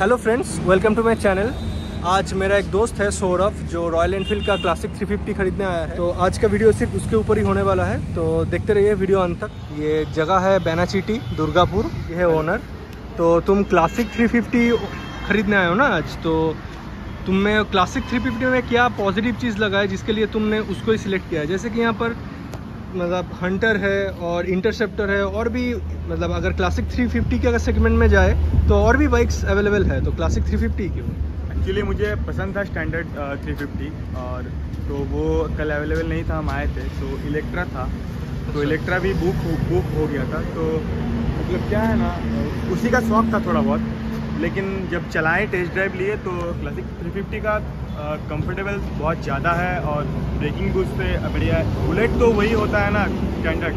Hello friends welcome to my channel आज मेरा एक दोस्त है, सौरभ, जो रॉयल एनफील्ड का क्लासिक 350 खरीदने आया है। तो आज का वीडियो सिर्फ़ उसके ऊपर ही होने वाला है। तो देखते रहिए वीडियो अंत तक। ये जगह है बैनाचीटी दुर्गापुर। ये है ओनर तो तुम क्लासिक 350 खरीदने आए हो ना आज? तो तुम में क्लासिक 350 में क्या पॉजिटिव चीज़ लगा है जिसके लिए तुमने उसको ही सिलेक्ट किया है? जैसे कि यहाँ पर मतलब हंटर है और इंटरसेप्टर है और भी मतलब अगर क्लासिक 350 के अगर सेगमेंट में जाए तो और भी बाइक्स अवेलेबल है तो क्लासिक 350 क्यों एक्चुअली मुझे पसंद था स्टैंडर्ड थ्री फिफ्टी और तो वो कल अवेलेबल नहीं था हम आए थे तो इलेक्ट्रा था। तो इलेक्ट्रा भी बुक बुक हो गया था तो मतलब क्या है ना उसी का शौक था थोड़ा बहुत लेकिन जब चलाएँ टेस्ट ड्राइव लिए तो क्लासिक 350 का कंफर्टेबल बहुत ज़्यादा है और ब्रेकिंग भी उससे बढ़िया है। बुलेट तो वही होता है ना स्टैंडर्ड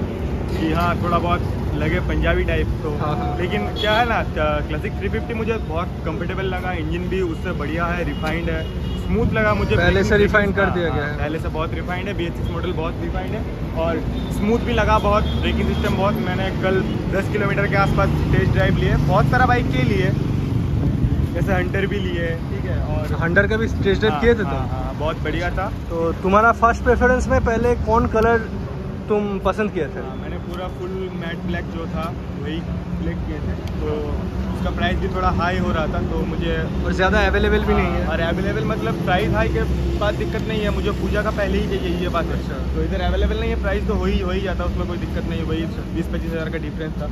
कि हाँ थोड़ा बहुत लगे पंजाबी टाइप तो। हाँ, हाँ। लेकिन क्या है ना क्लासिक 350 मुझे बहुत कंफर्टेबल लगा। इंजन भी उससे बढ़िया है रिफाइंड है। स्मूथ लगा मुझे पहले से रिफाइंड कर हाँ, दिया हाँ, गया है। पहले से बहुत रिफाइंड है बी मॉडल बहुत रिफाइंड है। और स्मूथ भी लगा बहुत ब्रेकिंग सिस्टम बहुत। मैंने कल 10 किलोमीटर के आसपास टेस्ट ड्राइव लिए। बहुत सारा बाइक के लिए। जैसे हंटर भी लिए ठीक है और हंटर का भी टेस्ट ड्राइव हाँ, किए थे हाँ, हाँ, बहुत बढ़िया था। तो तुम्हारा फ़र्स्ट प्रेफरेंस में पहले कौन कलर तुम पसंद किए थे? पूरा फुल मैट ब्लैक जो था वही सिलेक्ट किए थे। तो उसका प्राइस भी थोड़ा हाई हो रहा था तो मुझे और ज़्यादा अवेलेबल भी नहीं है। और अवेलेबल मतलब प्राइस हाई के बाद दिक्कत नहीं है मुझे पूजा का पहले ही चाहिए ये बात है। अच्छा। तो इधर अवेलेबल नहीं है प्राइस तो हो ही हो ही जाता उसमें कोई दिक्कत नहीं वही बीस पच्चीस हज़ार का डिफरेंस था।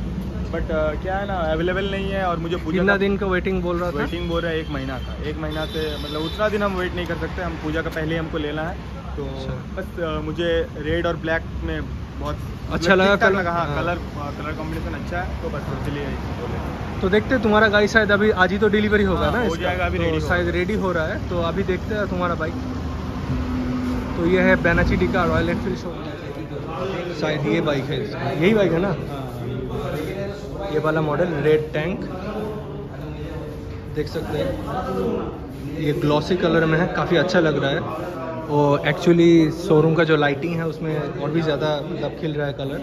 बट uh, क्या है ना अवेलेबल नहीं है और मुझे पूजा कितना का दिन का वेटिंग बोल रहा था? वेटिंग बोल रहा है एक महीना का। एक महीना से मतलब उतना दिन हम वेट नहीं कर सकते हम पूजा का पहले ही हमको लेना है। तो अच्छा। बस अ, मुझे रेड और ब्लैक में बहुत मतलब अच्छा लगा कलर? लगा हाँ। कलर कलर कॉम्बिनेशन अच्छा है तो बस बोले। तो देखते हैं तुम्हारा गाड़ी शायद अभी आज ही तो डिलीवरी होगा हाँ, ना हो जाएगा, अभी तो ready होगा। शायद रेडी हो रहा है तो अभी देखते हैं तुम्हारा बाइक तो ये है बेनाचिडी का रॉयल एनफील्ड शो शायद ये बाइक है यही बाइक है ना? ये वाला मॉडल रेड टैंक देख सकते हैं। ये ग्लॉसी कलर में है काफ़ी अच्छा लग रहा है। और एक्चुअली शोरूम का जो लाइटिंग है उसमें और भी ज़्यादा मतलब खिल रहा है कलर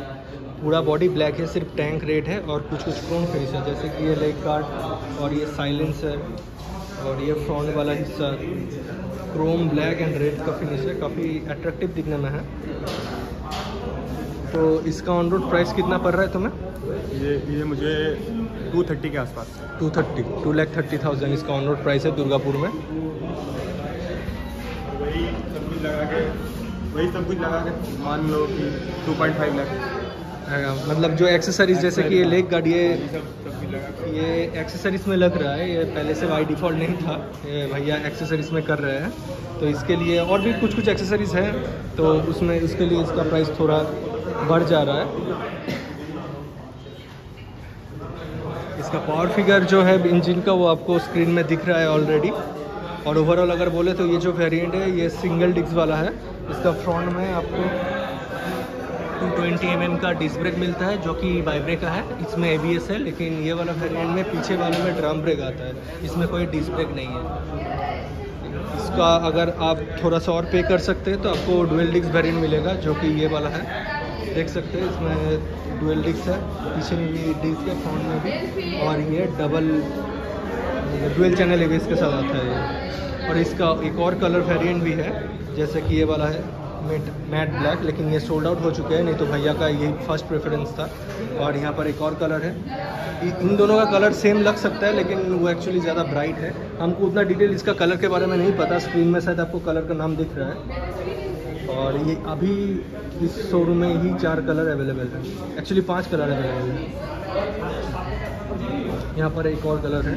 पूरा बॉडी ब्लैक है सिर्फ़ टैंक रेड है और कुछ कुछ क्रोम फिनिश है जैसे कि ये लेग गार्ड और ये साइलेंसर और ये फ्रंट वाला हिस्सा। क्रोम ब्लैक एंड रेड का फिनिश है काफ़ी अट्रैक्टिव दिखने में है। तो इसका ऑन रोड प्राइस कितना पड़ रहा है तुम्हें? ये ये मुझे 230 के आसपास। Two thirty two lakh thirty thousand इसका ऑन रोड प्राइस है दुर्गापुर में। कुछ लगा के वही सब कुछ लगा के मान लो कि 2.5 लाख मतलब जो एक्सेसरीज जैसे कि ये लेग गार्ड ये ये एक्सेसरीज में लग रहा है ये पहले से बाई डिफ़ॉल्ट नहीं था ये भैया एक्सेसरीज में कर रहे हैं। तो इसके लिए और भी कुछ कुछ एक्सेसरीज हैं तो उसमें उसके लिए इसका प्राइस थोड़ा बढ़ जा रहा है। इसका पावर फिगर जो है इंजन का वो आपको स्क्रीन में दिख रहा है ऑलरेडी और ओवरऑल अगर बोले तो ये जो वेरिएंट है, ये सिंगल डिस्क वाला है। इसका फ्रंट में आपको 220 mm का डिस्क ब्रेक मिलता है, जो कि बाइब्रेक का है। इसमें एबीएस है, लेकिन ये वाला वेरिएंट में पीछे वाले में ड्रम ब्रेक आता है। इसमें कोई डिस्क ब्रेक नहीं है। इसका अगर आप थोड़ा सा और पे कर सकते हैं तो आपको डुअल डिस्क वेरिएंट मिलेगा, जो कि ये वाला है। देख सकते हैं, इसमें डुअल डिस्क है, पीछे में भी डिस्क है फ्रंट में भी। और ये डबल डुअल चैनल एवीएस के साथ आता है और इसका एक और कलर वेरिएंट भी है, जैसे कि ये वाला है मेट मैट ब्लैक लेकिन ये सोल्ड आउट हो चुके हैं, नहीं तो भैया का यही फ़र्स्ट प्रेफरेंस था। और यहाँ पर एक और कलर है। इन दोनों का कलर सेम लग सकता है, लेकिन वो एक्चुअली ज़्यादा ब्राइट है। हमको उतना डिटेल इसका कलर के बारे में नहीं पता स्क्रीन में शायद आपको कलर का नाम दिख रहा है। और ये अभी इस शोरूम में ही चार कलर अवेलेबल है। एक्चुअली पाँच कलर अवेलेबल है। यहाँ पर एक और कलर है।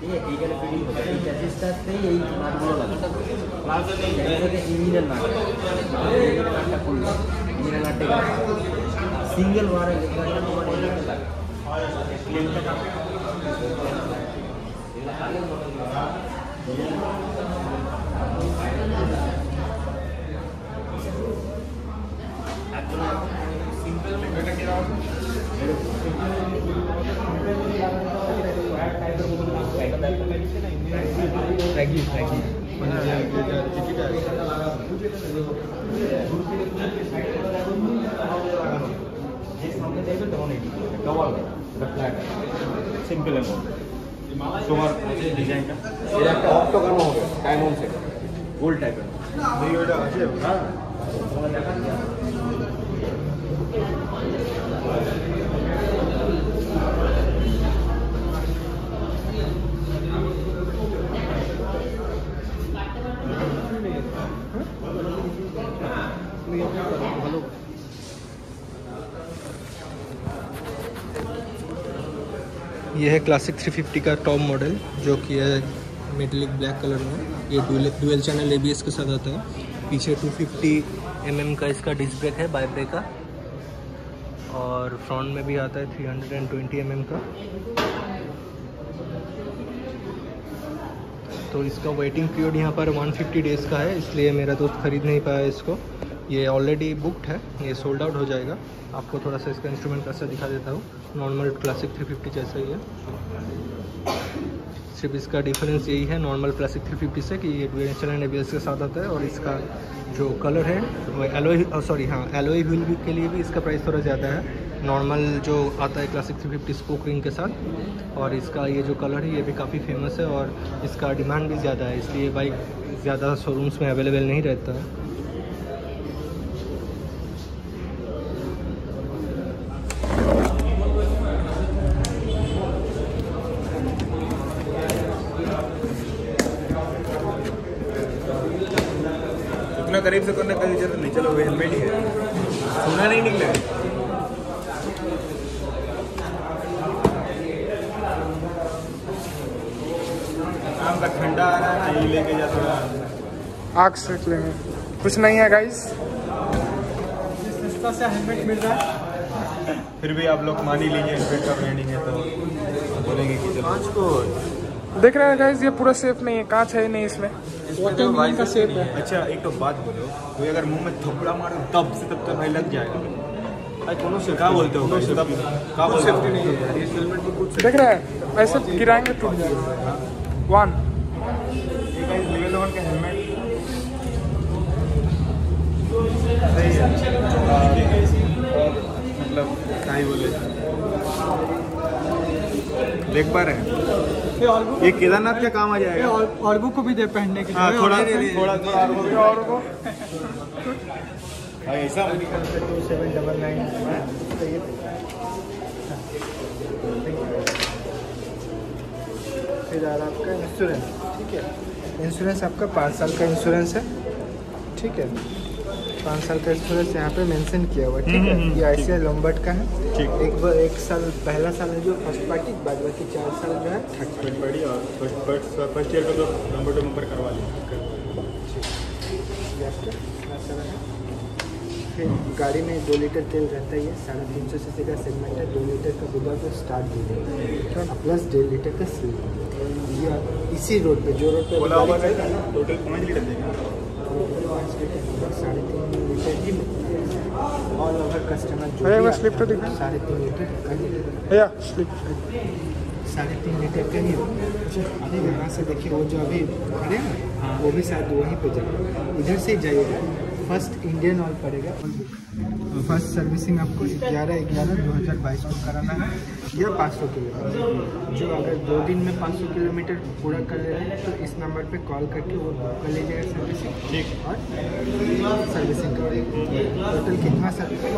ঠিক আছে এইখানে ফিটিং হবে এই চ্যাসিসটাতেই এই নাটগুলো লাগে প্লাস ইঞ্জিনের নাট ইঞ্জিনের নাটটা খুলবে ইঞ্জিনের নাটটা এখানে সিঙ্গেল ওয়ারের লেগ গার্ডটা তোমার এখানে লাগে ক্লেমটা এগুলো খালি फ्रॅगी फ्रॅगी সিম্পল তোমার ডিজাইনটা এটা একটা অক্টোগানো হবে ডায়মন্ড সেট গোল্ড টাইপের হ্যাঁ ये है क्लासिक 350 का टॉप मॉडल जो कि है मेटलिक ब्लैक कलर में। ये डुअल चैनल एबीएस के साथ आता है। पीछे 250 फिफ्टी mm का इसका डिस्क ब्रेक है बाई ब्रेक का। और फ्रंट में भी आता है 320 हंड्रेड mm का। तो इसका वेटिंग पीरियड यहाँ पर 150 डेज़ का है, इसलिए मेरा दोस्त खरीद नहीं पाया इसको। ये ऑलरेडी बुकड है, ये सोल्ड आउट हो जाएगा। आपको थोड़ा सा इसका इंस्ट्रूमेंट कैसा दिखा देता हूँ। नॉर्मल क्लासिक 350 जैसा ही है। सिर्फ़ इसका डिफरेंस यही है नॉर्मल क्लासिक 350 से कि ये डुअल चैनल एबीएस के साथ आता है और इसका जो कलर है, वो एलोई सॉरी हाँ एलोई व्हील के लिए भी इसका प्राइस थोड़ा ज़्यादा है। नॉर्मल जो आता है क्लासिक 350 स्पोक रिंग के साथ और इसका ये जो कलर है, ये भी काफ़ी फ़ेमस है और इसका डिमांड भी ज़्यादा है, इसलिए बाइक ज़्यादा शोरूम्स में अवेलेबल नहीं रहता है। इतना करीब से करने का ज़रूरत नहीं। चलो हेलमेट ही है। सुना नहीं निकले। शाम का ठंडा आ रहा है लेके जा थोड़ा। आग सेक लेंगे। कुछ नहीं है गाइस सस्ता सा हेलमेट मिल रहा है। फिर भी आप लोग मान ही लीजिए हेलमेट का ब्रांडिंग है तो। बोलेंगे कि चलो। देख रहे हैं गाइस ये पूरा सेफ़ नहीं है। कांच है ही नहीं इसमें। वाटर का सेफ़ है। अच्छा एक तो बात बोलो कोई अगर मुँह में थोपड़ा मारे तब से तब तक भाई लग जाएगा। भाई कोनो से क्या बोलते हो भाई? तब क्या बोलते नहीं यार ये हेलमेट में कुछ देख रहे हैं ऐसे गिराएँगे टूट जाएगा वन लेवल वन का हेलमेट सही है। मतलब क्या ही बोले। देख पा रहे हैं। ये केदारनाथ का काम आ जाएगा। और वो को भी दे पहनने के हाँ थोड़ा थोड़ा थोड़ा और वो भाई सेवन डबल नाइन फिर आ रहा आपका इंश्योरेंस ठीक है? इंश्योरेंस आपका पाँच साल का इंश्योरेंस है ठीक है? पाँच साल का इंश्योरेंस यहाँ पे मेंशन किया हुआ ठीक है? ये आई सी लॉम्बर्ट का है। एक बार एक साल पहला साल है जो फ़र्स्ट पार्टी बाद बाकी चार साल जो है। थर्ड फ़र्स्ट बड़ी और फ़र्स्ट फ़र्स्ट फ़र्स्ट ईयर का तो नंबर टू नंबर करवा लिया। है। फिर गाड़ी में दो लीटर तेल रहता ही है साढ़े तीन सौ सीसी का सेगमेंट है दो लीटर का बुला को स्टार्ट दे प्लस डेढ़ लीटर का ये इसी रोड पे जो रोड पे बोला हुआ गाड़ी रहता है ना टोटल पाँच लीटर देगा? पाँच लीटर साढ़े तीन लीटर ही ऑल ओवर कस्टमर जो slip तो दिखा। साढ़े तीन लीटर का ही भैया स्लिप साढ़े तीन लीटर का ही अभी यहाँ से देखिए वो जो अभी खड़े हैं ना वो भी शायद वहीं पे जाए इधर से ही जाइएगा। फ़र्स्ट इंडियन ऑयल पड़ेगा। फ़र्स्ट सर्विसिंग आपको ग्यारह ग्यारह दो हज़ार बाईस को कराना है। या पाँच सौ किलोमीटर। जो अगर दो दिन में पाँच सौ किलोमीटर पूरा कर ले रहे हैं तो इस नंबर पे कॉल करके वो बुक कर लीजिएगा सर्विसिंग। ठीक। और सर्विसिंग करेंगे टोटल कितना सर्विसिंग